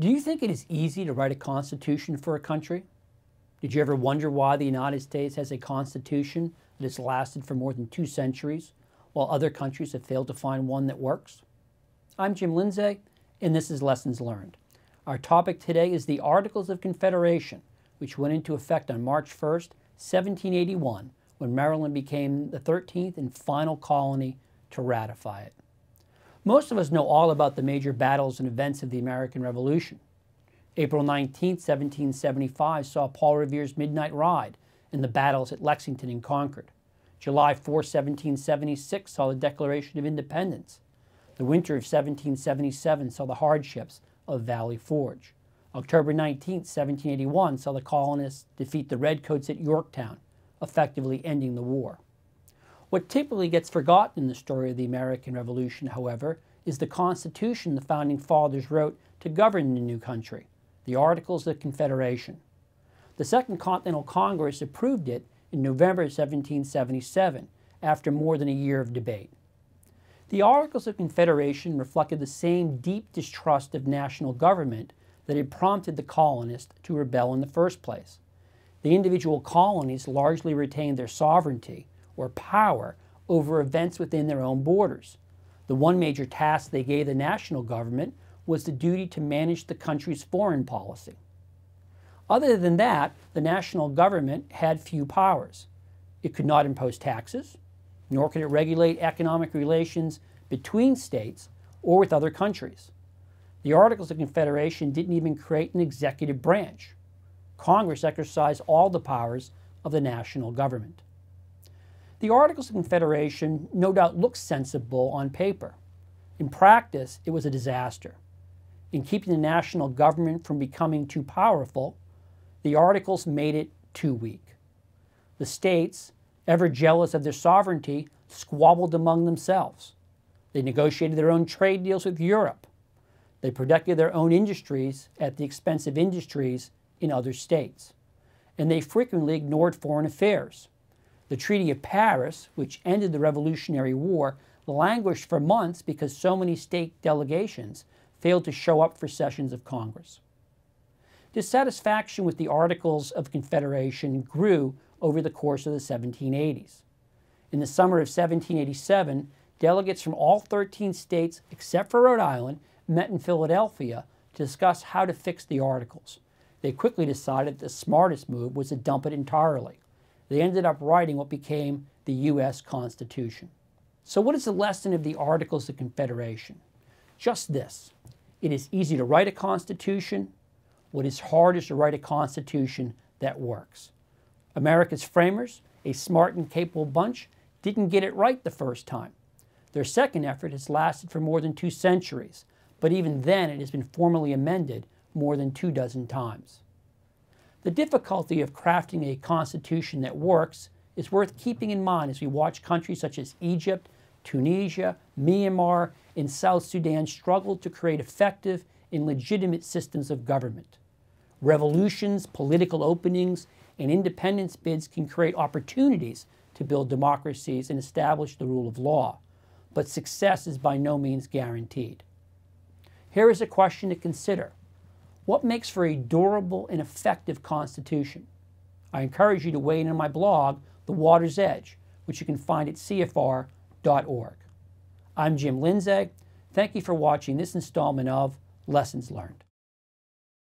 Do you think it is easy to write a constitution for a country? Did you ever wonder why the United States has a constitution that has lasted for more than two centuries, while other countries have failed to find one that works? I'm Jim Lindsay, and this is Lessons Learned. Our topic today is the Articles of Confederation, which went into effect on March 1st, 1781, when Maryland became the 13th and final colony to ratify it. Most of us know all about the major battles and events of the American Revolution. April 19, 1775 saw Paul Revere's Midnight Ride and the battles at Lexington and Concord. July 4, 1776 saw the Declaration of Independence. The winter of 1777 saw the hardships of Valley Forge. October 19, 1781 saw the colonists defeat the Redcoats at Yorktown, effectively ending the war. What typically gets forgotten in the story of the American Revolution, however, is the Constitution the Founding Fathers wrote to govern the new country, the Articles of Confederation. The Second Continental Congress approved it in November 1777 after more than a year of debate. The Articles of Confederation reflected the same deep distrust of national government that had prompted the colonists to rebel in the first place. The individual colonies largely retained their sovereignty or power over events within their own borders. The one major task they gave the national government was the duty to manage the country's foreign policy. Other than that, the national government had few powers. It could not impose taxes, nor could it regulate economic relations between states or with other countries. The Articles of Confederation didn't even create an executive branch. Congress exercised all the powers of the national government. The Articles of Confederation no doubt looked sensible on paper. In practice, it was a disaster. In keeping the national government from becoming too powerful, the Articles made it too weak. The states, ever jealous of their sovereignty, squabbled among themselves. They negotiated their own trade deals with Europe. They protected their own industries at the expense of industries in other states. And they frequently ignored foreign affairs. The Treaty of Paris, which ended the Revolutionary War, languished for months because so many state delegations failed to show up for sessions of Congress. Dissatisfaction with the Articles of Confederation grew over the course of the 1780s. In the summer of 1787, delegates from all 13 states except for Rhode Island met in Philadelphia to discuss how to fix the Articles. They quickly decided the smartest move was to dump it entirely they ended up writing what became the U.S. Constitution. So, what is the lesson of the Articles of Confederation? Just this it is easy to write a Constitution. What is hard is to write a Constitution that works. America's framers, a smart and capable bunch, didn't get it right the first time. Their second effort has lasted for more than two centuries, but even then it has been formally amended more than two dozen times. The difficulty of crafting a constitution that works is worth keeping in mind as we watch countries such as Egypt, Tunisia, Myanmar, and South Sudan struggle to create effective and legitimate systems of government. Revolutions, political openings, and independence bids can create opportunities to build democracies and establish the rule of law, but success is by no means guaranteed. Here is a question to consider what makes for a durable and effective Constitution? I encourage you to weigh in on my blog, The Water's Edge, which you can find at CFR.org. I'm Jim Lindsay. Thank you for watching this installment of Lessons Learned.